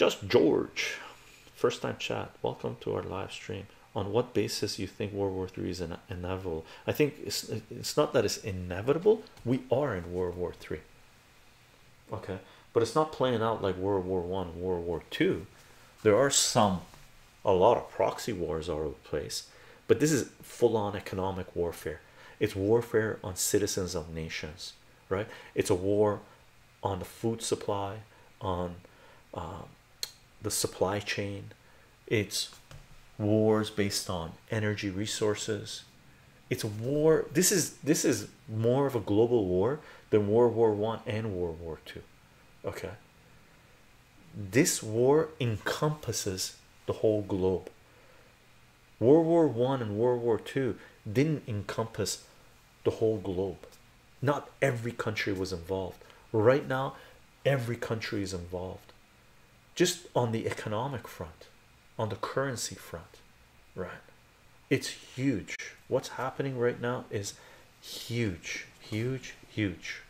Just George, first time chat. Welcome to our live stream. On what basis you think World War Three is inevitable? I think it's it's not that it's inevitable. We are in World War Three. Okay, but it's not playing out like World War One, World War Two. There are some, a lot of proxy wars over the place, but this is full-on economic warfare. It's warfare on citizens of nations, right? It's a war on the food supply, on um, the supply chain. It's wars based on energy resources. It's a war. This is this is more of a global war than World War One and World War Two. Okay. This war encompasses the whole globe. World War One and World War Two didn't encompass the whole globe. Not every country was involved. Right now, every country is involved. Just on the economic front, on the currency front, right? It's huge. What's happening right now is huge, huge, huge.